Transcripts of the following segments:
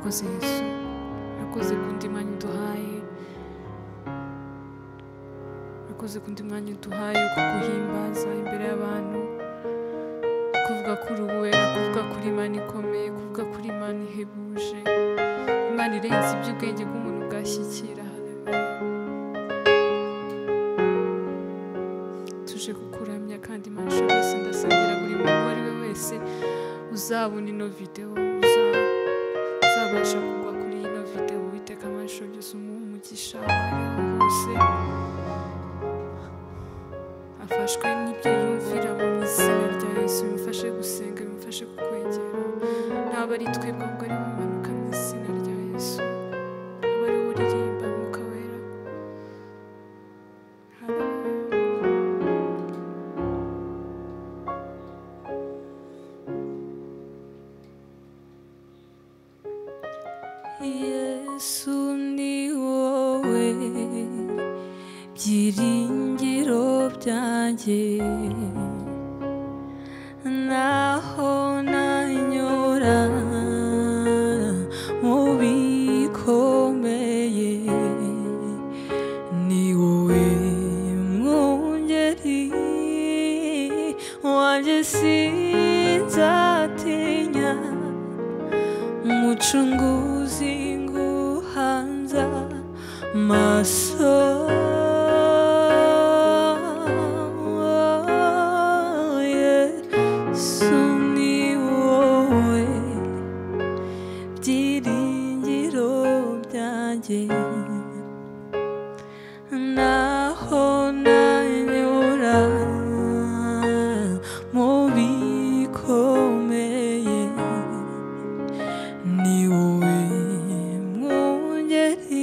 urakoze yesu. Urakoze ku ndi mwanya uduhaye urakoze ku ndi mwanya uduhaye wo kuguhimbaza imbere y'abantu. Kuvuga kuri uwera kuvuga kuri imana ikomeye kuvuga kuri imana ihebuje. Imana irenze iby'ubwenge bw'umuntu bwashyikira. Tuje kukuramya kandi imana ishobora ndasengera buri muntu uwo ari we wese uzabona ino videwo Bangladesh. yesu ni wowe. Byiringiro byanjye. it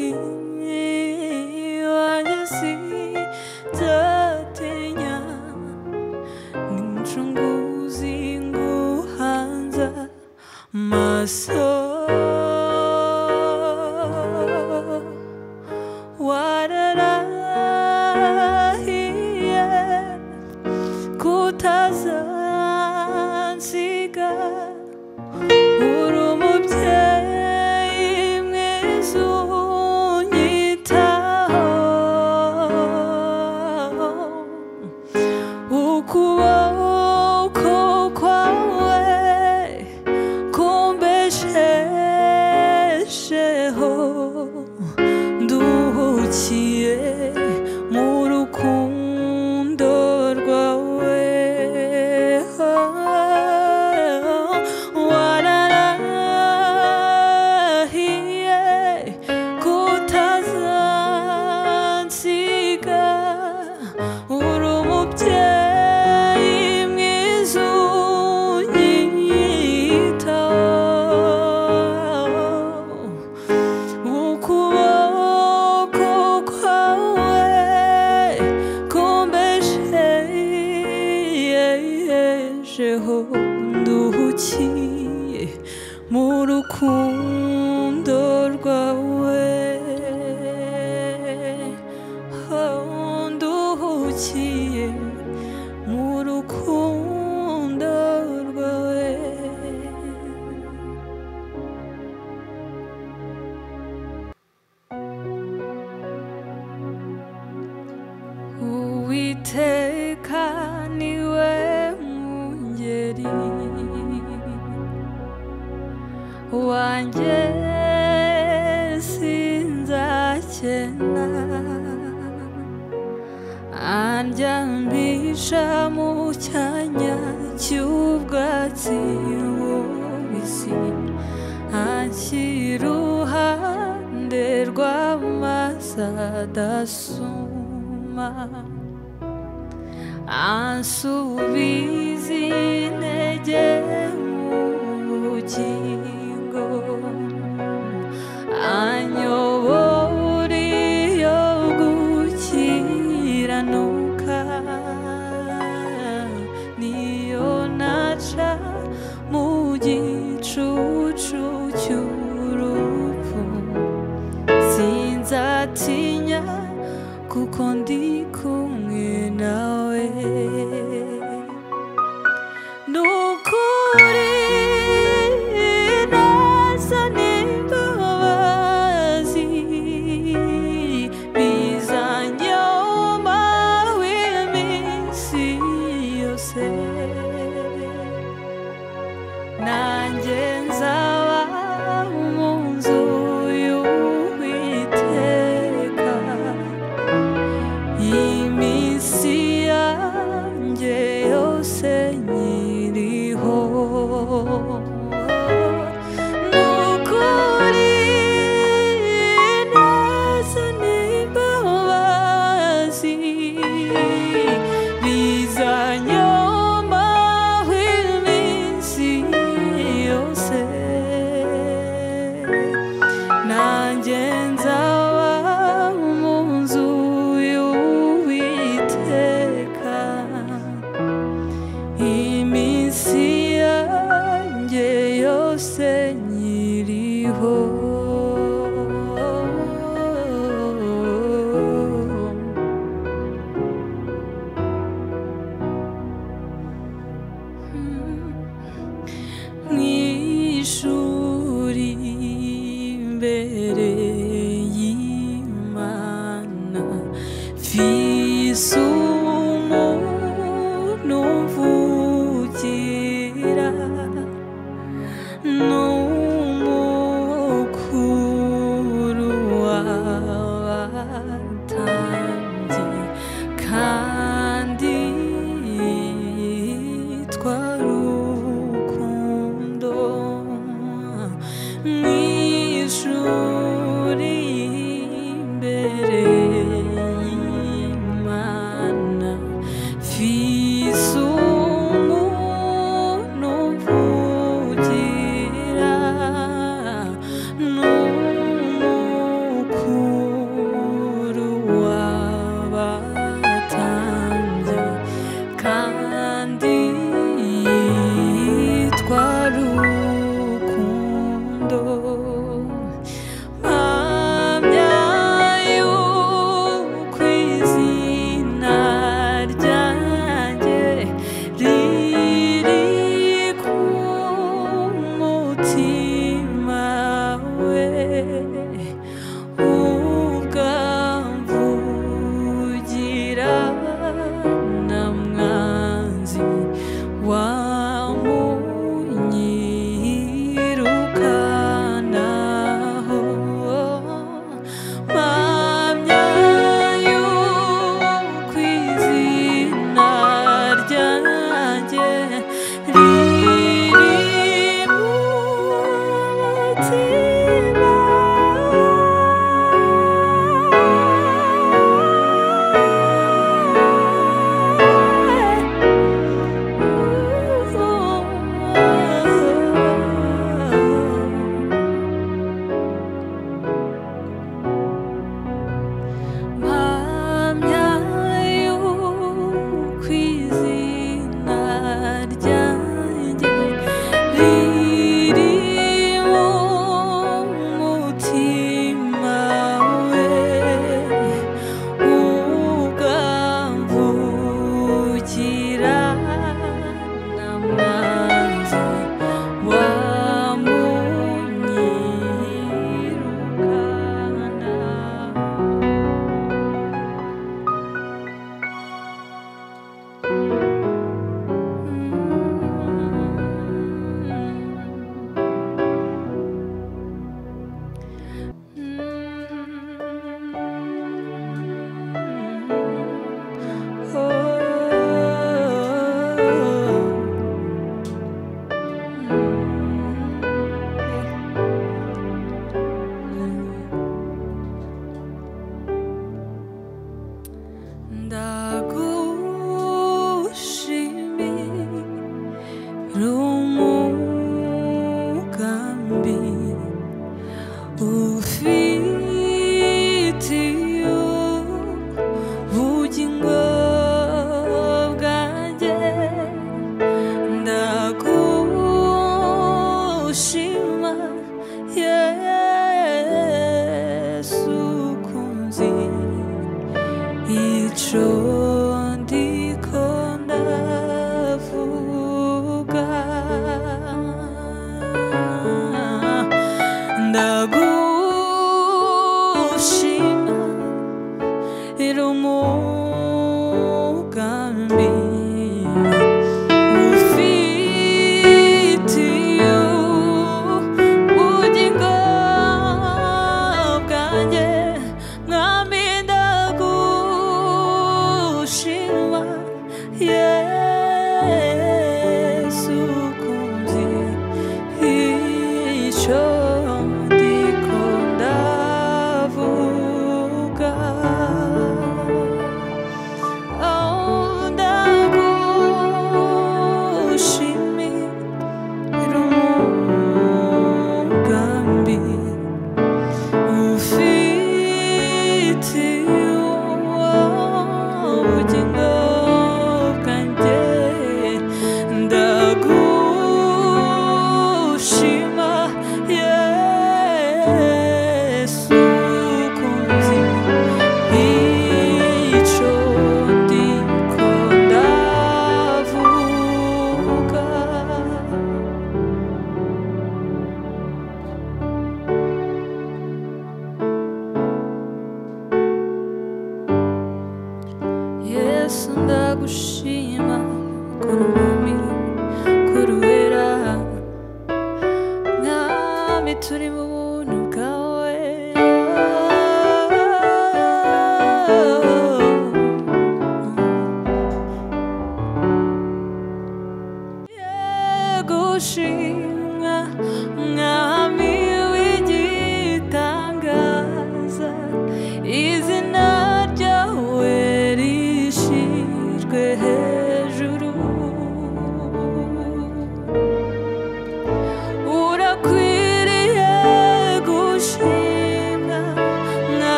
iruhande rw'amazi adasuma ansubiza intege mu bugingo isi yanjye yose nyiriho но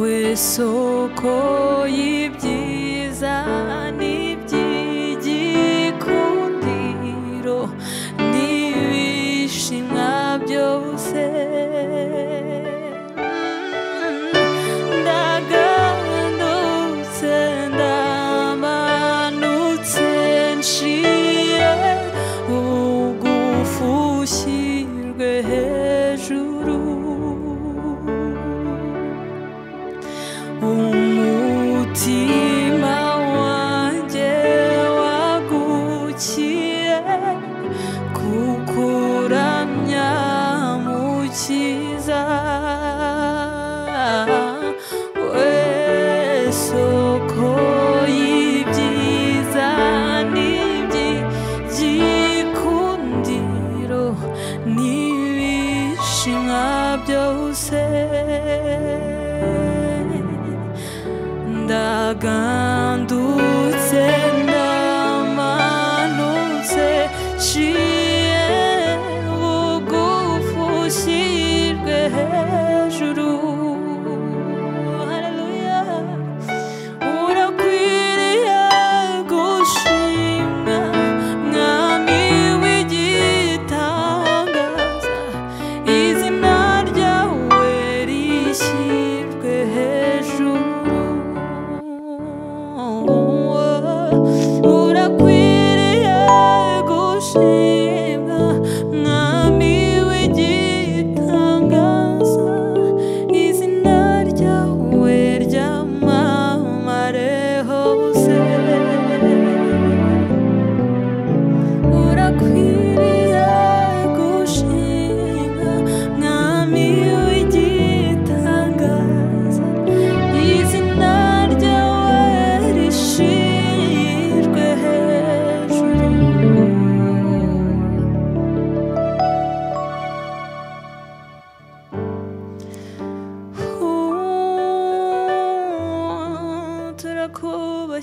we soko y'ibyiza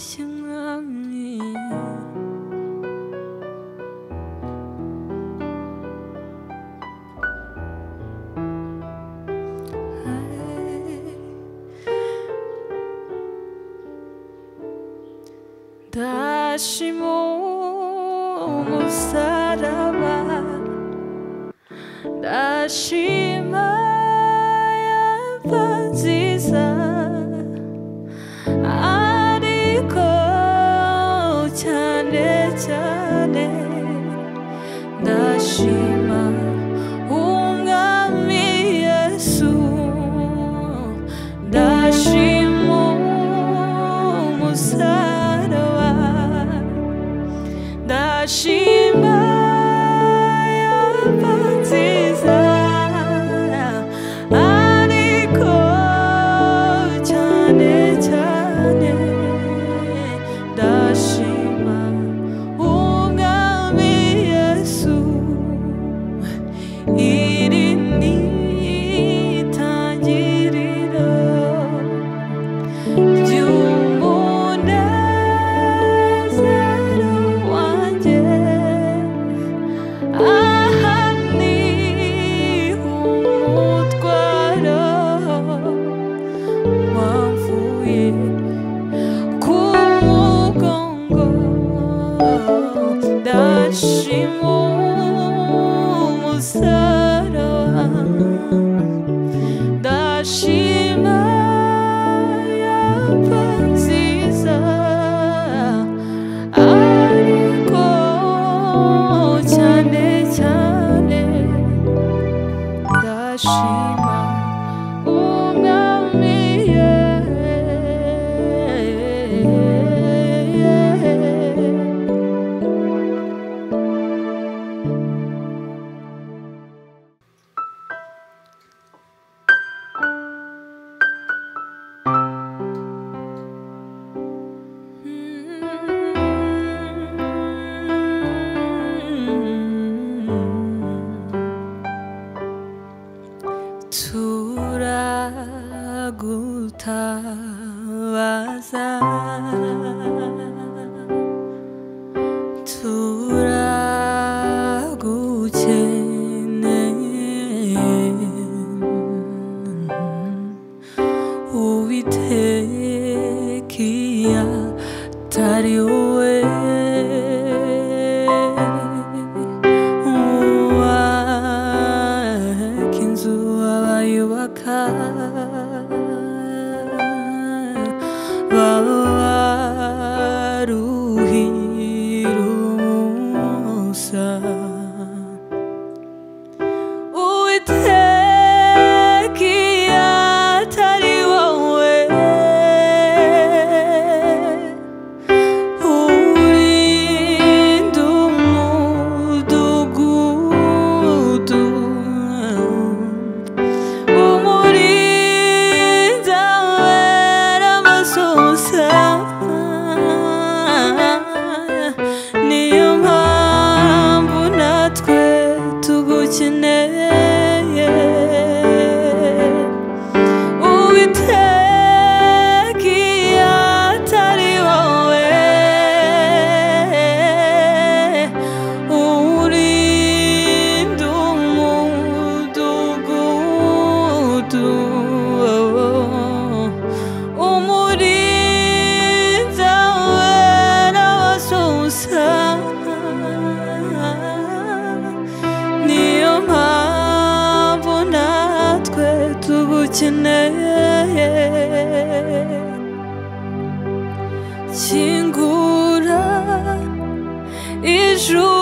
心 i morning. jours.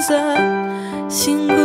色，星。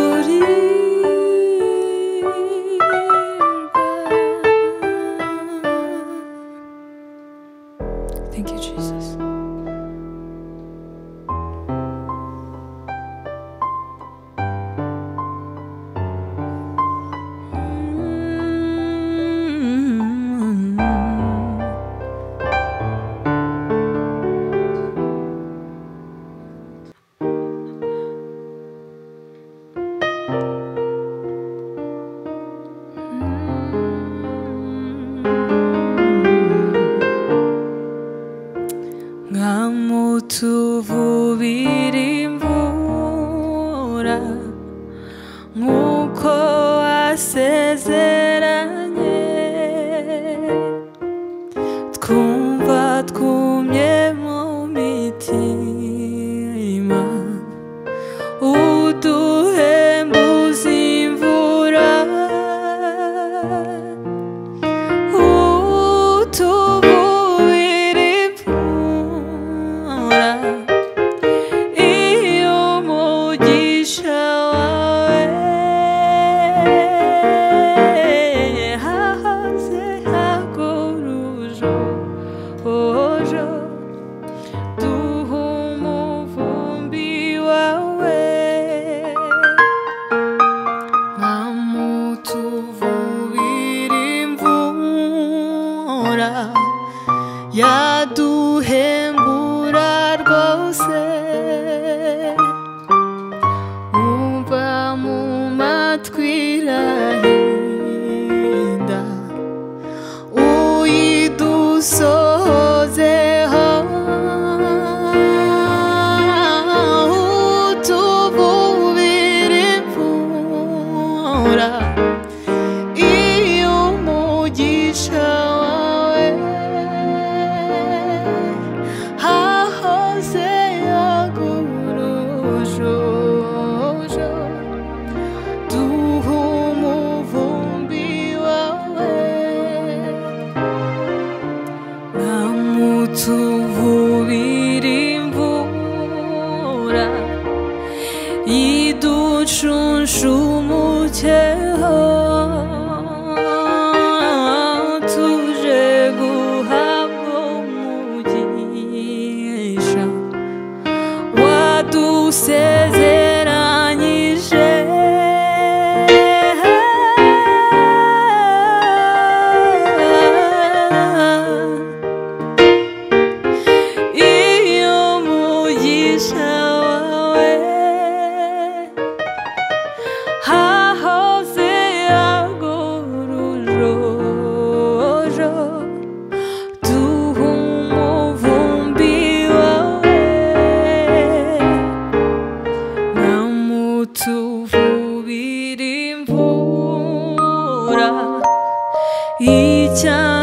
一家。